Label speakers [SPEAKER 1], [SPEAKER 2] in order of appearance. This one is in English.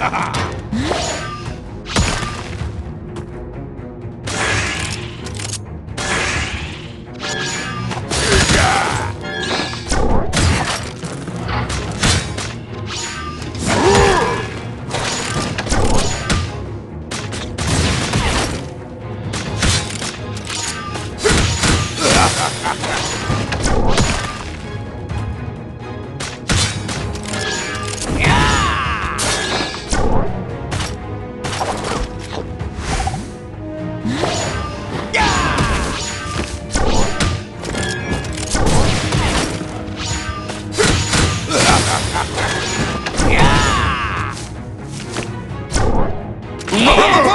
[SPEAKER 1] Ha ha ha!
[SPEAKER 2] Mother!